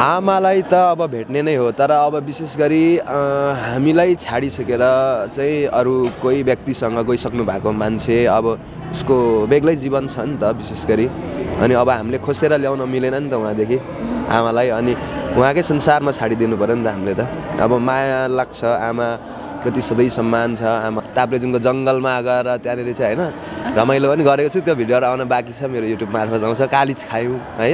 आमालाई त अब भेट्ने नै हो तर अब विशेष गरी हामीलाई छाडिसकेर चाहिँ अरू कोही व्यक्तिसँग गइसक्नु भएको मान्छे अब उसको बेग्लै जीवन छ नि त विशेष गरी। अनि अब हामीले खोसेर ल्याउन मिलेन नि त उहाँदेखि आमालाई। अनि उहाँकै संसारमा छाडिदिनु पऱ्यो नि त हामीले त। अब माया लाग्छ आमाप्रति सधैँ सम्मान छ आमा ताप्लेजुङको जङ्गलमा गएर त्यहाँनिर चाहिँ होइन रमाइलो पनि गरेको छु त्यो भिडियोहरू आउन बाँकी छ मेरो युट्युब मार्फत आउँछ। कालिज खायौँ है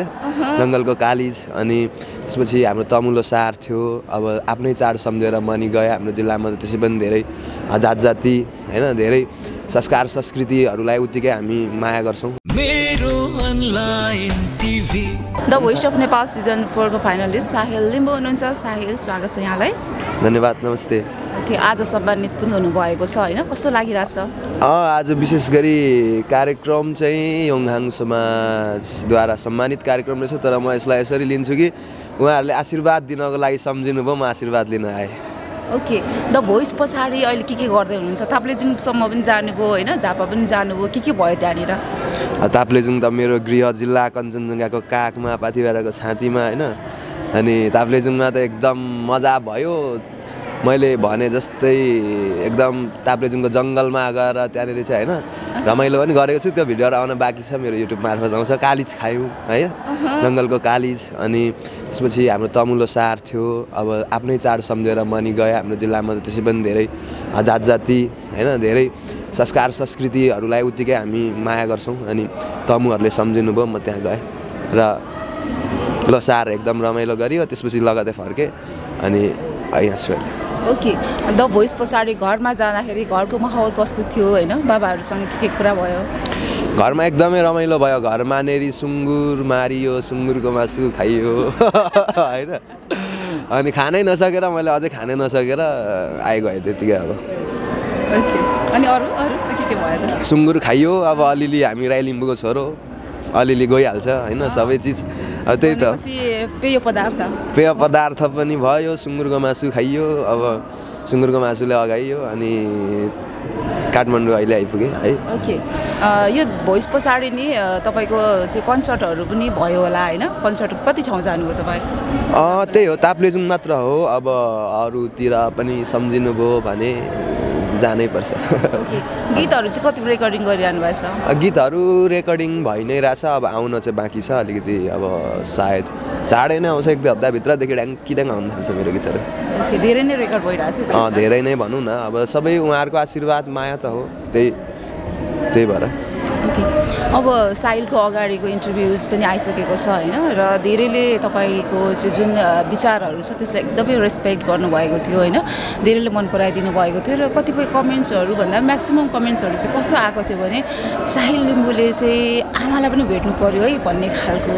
जङ्गलको कालिज अनि त्यसपछि हाम्रो तमुलो सार थियो। अब आफ्नै चाड सम्झेर मनी गयो हाम्रो जिल्लामा त त्यसै पनि धेरै जात जाति होइन? धेरै संस्कार संस्कृतिहरूलाई उत्तिकै हामी माया गर्छौँ। मेरो online TV. The voice of Nepal season फोरको finalist Sahil Limbu हुनुहुन्छ। साहिल स्वागत छ यहाँलाई। धन्यवाद नमस्ते। ओके आज सम्मानित पनि हुनुभएको छ होइन? कस्तो लागिरहेछ? अँ आज विशेष गरी कार्यक्रम चाहिँ योङहाङ समाजद्वारा सम्मानित कार्यक्रम रहेछ तर म यसलाई यसरी लिन्छु कि उहाँहरूले आशीर्वाद दिनको लागि सम्झिनु भयो म आशीर्वाद लिन आएँ। ओके। द भोइस पछाडि अहिले के के गर्दै हुनुहुन्छ? ताप्लेजुङसम्म पनि जानुभयो होइन? झापा पनि जानुभयो के के भयो त्यहाँनिर? ताप्लेजुङ त मेरो गृह जिल्ला कञ्चनजङ्घाको काखमा पाथिभराको छातीमा होइन? अनि ताप्लेजुङमा त एकदम मजा भयो मैले भने जस्तै एकदम ताप्लेजुङको जङ्गलमा गएर त्यहाँनिर चाहिँ होइन रमाइलो पनि गरेको छु। त्यो भिडियोहरू आउन बाँकी छ मेरो युट्युब मार्फत आउँछ। कालिज खायौँ है? जङ्गलको कालिज अनि त्यसपछि हाम्रो तमुलो सार थियो। अब आफ्नै चाड सम्झेर मनी गयो। हाम्रो जिल्लामा त त्यसै पनि धेरै जात जाति होइन? धेरै संस्कार संस्कृतिहरूलाई उत्तिकै हामी माया गर्छौँ अनि तमुहरूले सम्झिनु भयो म त्यहाँ गएँ। र लोसार एकदम रमाइलो गरियो। त्यसपछि लगतै फर्केँ अनि यहाँ छु अहिले। ओके द भोइस पछाडि घरमा जाँदाखेरि घरको माहौल कस्तो थियो होइन? बाबाहरूसँग के के कुरा भयो? घरमा एकदमै रमाइलो भयो। घरमा नेरी सुँगुर मारियो सुँगुरको मासु खाइयो होइन? अनि खानै नसकेर मैले अझै खानै नसकेर आइगएँ त्यतिकै अब। अनि अरू अरू चाहिँ के के भयो सुँगुर खाइयो। अब अलिअलि हामी राई लिम्बूको छोरो। अलिअलि गइहाल्छ होइन? सबै चिज। त्यही त। पेय पदार्थ। पेय पदार्थ पनि भयो सुँगुरको मासु खाइयो अब सुँगुरको मासुले अगाइयो अनि काठमाडौँ अहिले आइपुगेँ है। ओके। यो भोइस पछाडि नि तपाईँको चाहिँ कन्सर्टहरू पनि भयो होला होइन? कन्सर्ट कति ठाउँ जानुभयो तपाईँ? त्यही हो ताप्लेजुङ मात्र हो। अब अरूतिर पनि सम्झिनु भयो भने जानै पर्छ ओके। गीतहरू चाहिँ कति रेकर्डिङ गरिरहनु भएको छ? गीतहरू रेकर्डिङ भइ नै रहेछ। अब आउन चाहिँ बाँकी छ। अलिकति अब सायद चाँडै नै आउँछ। एक दुई हप्ताभित्रदेखि ड्याङ्की ड्याङ आउनु थाल्छ मेरो गीतहरू। धेरै नै रेकर्ड भइरहेको छ धेरै नै भनौँ न। अब सबै उहाँहरूको आशीर्वाद माया त हो। त्यही त्यही भएर। अब साहिलको अगाडिको इन्टरभ्युज पनि आइसकेको छ होइन र धेरैले तपाईँको जुन विचारहरू छ त्यसलाई एकदमै रेस्पेक्ट गर्नुभएको थियो होइन। धेरैले मन पराइदिनु भएको थियो र कतिपय कमेन्ट्सहरू भन्दा म्याक्सिमम् कमेन्ट्सहरू चाहिँ कस्तो आएको थियो भने साहिल लिम्बूले चाहिँ आमालाई पनि भेट्नु पऱ्यो है भन्ने खालको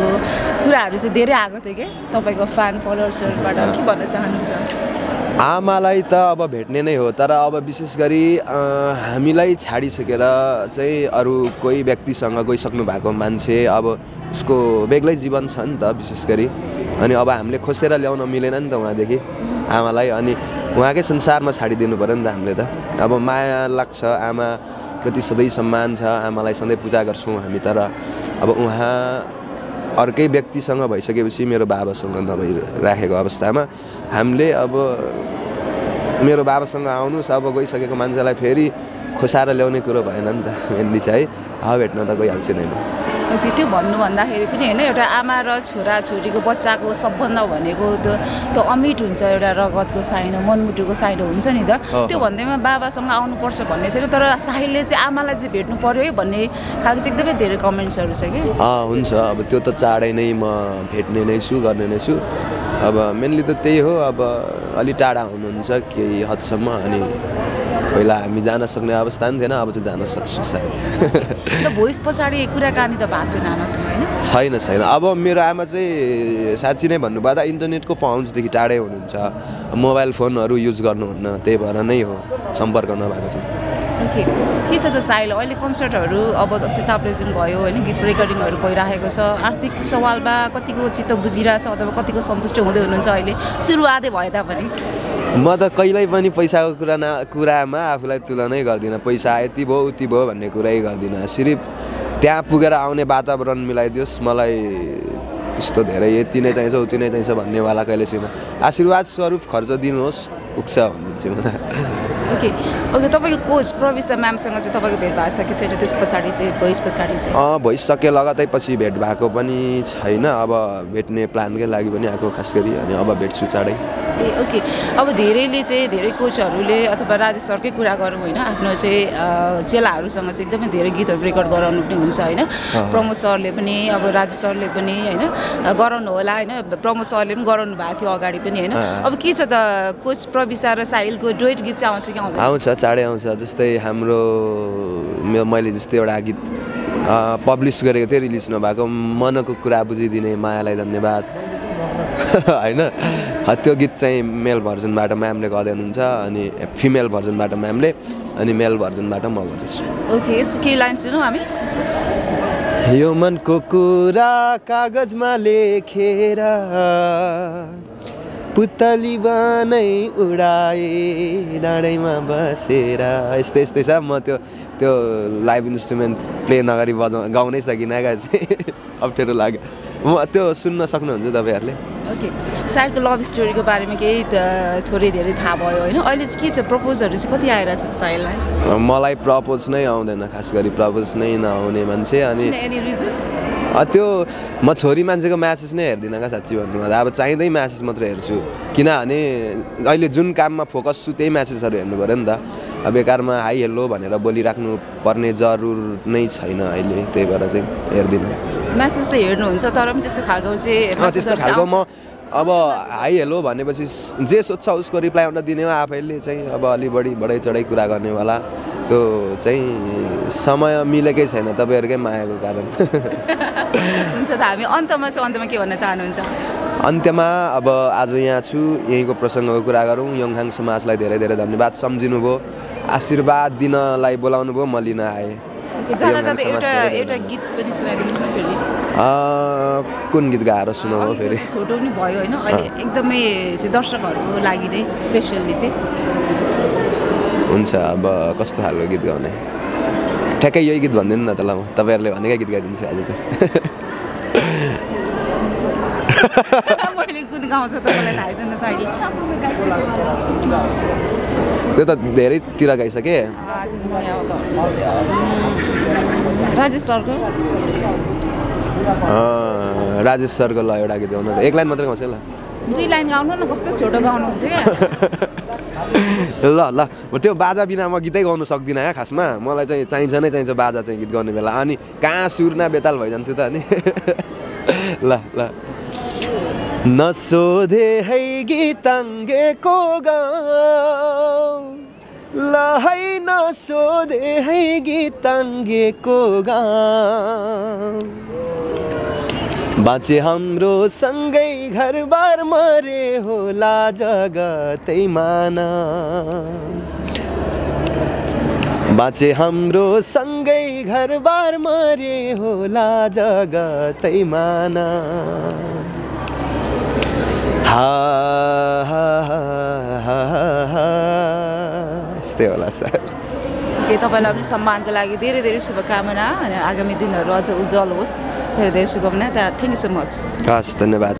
कुराहरू चाहिँ धेरै आएको थियो क्या तपाईँको फ्यान फलोवर्सहरूबाट के भन्न चाहनुहुन्छ? आमालाई त अब भेट्ने नै हो तर अब विशेष गरी हामीलाई छाडिसकेर चाहिँ अरू कोही व्यक्तिसँग गइसक्नु भएको मान्छे अब उसको बेग्लै जीवन छ नि त विशेष गरी। अनि अब हामीले खोसेर ल्याउन मिलेन नि त उहाँदेखि आमालाई। अनि उहाँकै संसारमा छाडिदिनु पऱ्यो नि त हामीले त। अब माया लाग्छ आमाप्रति सधैँ सम्मान छ आमालाई सधैँ पूजा गर्छौँ हामी तर अब उहाँ अर्कै व्यक्तिसँग भइसकेपछि मेरो बाबासँग नभइराखेको अवस्थामा हामीले अब मेरो बाबासँग आउनुहोस् अब गइसकेको मान्छेलाई फेरि खोसाएर ल्याउने कुरो भएन नि त मेनली चाहिँ हावा भेट्न त गइहाल्छु नै म। त्यो भन्नु भन्दाखेरि पनि होइन एउटा आमा र छोरा छोरीको बच्चाको सम्बन्ध भनेको त्यो त्यो अमिट हुन्छ एउटा रगतको साइनो मनमुटुको साइनो हुन्छ नि त। त्यो भन्दैमा बाबासँग आउनुपर्छ भन्ने छैन तर साहिलले चाहिँ आमालाई चाहिँ भेट्नु पर्यो है भन्ने खालको चाहिँ एकदमै धेरै कमेन्ट्सहरू छ कि। हुन्छ। अब त्यो त चाँडै नै म भेट्ने नै छु गर्ने नै छु। अब मेनली त त्यही हो अब अलि टाढा हुनुहुन्छ केही हदसम्म अनि पहिला हामी जान सक्ने अवस्था नि थिएन अब चाहिँ जान सक्छु सायद। त भोइस पछाडि कुराकानी त भएको छैन आमासँग छैन छैन। अब मेरो आमा चाहिँ साँच्ची नै भन्नुपर्दा इन्टरनेटको पहुँचदेखि टाढै हुनुहुन्छ। मोबाइल फोनहरू युज गर्नुहुन्न। त्यही भएर नै हो सम्पर्क नभएको छ के छ त साहिल? अहिले कन्सर्टहरू अब जस्तै ताप्लेजुङ भयो होइन गीत रेकर्डिङहरू भइरहेको छ। आर्थिक सवालमा कतिको चित्त बुझिरहेछ अथवा कतिको सन्तुष्ट हुँदै हुनुहुन्छ अहिले? सुरुवातै भए तापनि। म त कहिल्यै पनि पैसाको कुरा न कुरामा आफूलाई तुलनै गर्दिनँ। पैसा यति भयो उति भयो भन्ने कुरै गर्दिनँ। सिर्फ त्यहाँ पुगेर आउने वातावरण मिलाइदियोस्। मलाई त्यस्तो धेरै यति नै चाहिन्छ उति नै चाहिन्छ भन्नेवाला कहिले छुइनँ आशीर्वाद स्वरूप खर्च दिनुहोस् पुग्छ भनिदिन्छु म त। ओके। ओके तपाईँको कोच प्रविशा म्यामसँग चाहिँ तपाईँको भेट भएको छ कि छैन? त्यस पछाडि चाहिँ भोइस पछाडि चाहिँ? अँ भइसके लगतै पछि भेट भएको पनि छैन। अब भेट्ने प्लानकै लागि पनि आएको खास गरी। अनि अब भेट्छु चाँडै। ए ओके अब धेरैले चाहिँ धेरै कोचहरूले अथवा राजेश सरकै कुरा गरौँ होइन आफ्नो चाहिँ चेलाहरूसँग चाहिँ एकदमै धेरै गीतहरू रेकर्ड गराउनु पनि हुन्छ होइन। प्रमोद सरले पनि अब राजु सरले पनि होइन गराउनु होला होइन। प्रमोद सरले पनि गराउनु भएको थियो अगाडि पनि होइन। अब के छ त कोच प्रविशा र साहिलको डुएट गीत चाहिँ आउँछ कि आउँदैन? आउँछ चाँडै आउँछ। जस्तै हाम्रो मैले जस्तै एउटा गीत पब्लिस गरेको थिएँ रिलिज नभएको। मनको कुरा बुझिदिने मायालाई धन्यवाद। होइन? ह, त्यो गीत चाहिँ मेल भर्जनबाट म्यामले गर्दै हुनुहुन्छ अनि फिमेल भर्जनबाट म्यामले अनि मेल भर्जनबाट म गर्दैछु। ओके यसको केही लाइन सुनौँ हामी। यो मनको कुरा कागजमा लेखेर पुतली बनाइ उडाए डाँडैमा बसेर। यस्तै यस्तै छ। म त्यो त्यो लाइभ इन्स्ट्रुमेन्ट प्ले नगरी बजाउ गाउनै सकिनँ क्या चाहिँ। अप्ठ्यारो लाग्यो। म त्यो सुन्न सक्नुहुन्छ तपाईँहरूले? ओके साहिलको लभ स्टोरीको बारेमा केही थोरै धेरै थाहा भयो होइन? अहिले चाहिँ के छ? प्रपोजहरू चाहिँ कति आइरहेको छ त साहिललाई मलाई प्रपोज नै आउँदैन खास गरी प्रपोज नै नआउने मान्छे अनि त्यो म छोरी मान्छेको म्यासेज नै हेर्दिनँ क्या साँच्ची भन्नु अब चाहिँदै म्यासेज मात्र हेर्छु। किनभने अहिले जुन काममा फोकस छु त्यही म्यासेजहरू हेर्नु पऱ्यो नि त। बेकारमा हाई हेलो भनेर बोलिराख्नु पर्ने जरुर नै छैन अहिले त्यही भएर चाहिँ हेर्दिनँ। म्यासेज त हेर्नुहुन्छ तर पनि त्यस्तो खालको चाहिँ त्यस्तो खालको म। अब हाई हेलो भनेपछि जे सोध्छ उसको रिप्लाई आउन दिने हो आफैले चाहिँ अब अलि बढी बढाइ चढाइ कुरा गर्नेवाला। त्यो चाहिँ समय मिलेकै छैन तपाईँहरूकै मायाको कारण। हुन्छ त हामी अन्तमा चाहिँ अन्तमा के भन्न चाहनुहुन्छ? अन्त्यमा अब आज यहाँ छु यहीँको प्रसङ्गको कुरा गरौँ। योङहाङ समाजलाई धेरै धेरै धन्यवाद सम्झिनुभयो। आशीर्वाद दिनलाई बोलाउनु भयो म लिन आएँ। कुन गीत गाएर सुनाउँ अलिकति फेरि? चाहिँ छोटो पनि भयो होइन एकदमै चाहिँ दर्शकहरूको लागि नै स्पेसल्ली चाहिँ। हुन्छ अब कस्तो खालको गीत गाउने? ठ्याक्कै यही गीत भनिदिनु न त ल म तपाईँहरूले भनेकै गीत गाइदिन्छु आज चाहिँ। त्यो त धेरैतिर गाइसकेँ? राजेश सरको? राजेश सरको ल एउटा गीत गाउनु एक लाइन मात्रै गाउँछ ल। दुई लाइन गाउनु न कस्तो छोटो गाउनुहुन्छ ल ल। त्यो बाजा बिना म गीतै गाउनु सक्दिनँ क्या खासमा। मलाई चाहिँ चाहिन्छ नै चाहिन्छ बाजा चाहिँ गीत गाउने बेला। अनि कहाँ सुर न बेताल भइजान्छु त अनि। ल ल। नसोधे है गीताङ्गेको गाउँ ल है नसोधे है गीताङ्गेको गाउँ बाँचे हाम्रो सँगै घरबार मरे होला जगतै माना। बाँचे हाम्रो सँगै घरबार मरे होला जगतै माना। यस्तै होला सर। के तपाईँलाई पनि सम्मानको लागि धेरै धेरै शुभकामना अनि आगामी दिनहरू अझ उज्जवल होस्। धेरै धेरै शुभकामना। थ्याङ्क यू सो मच हस् धन्यवाद।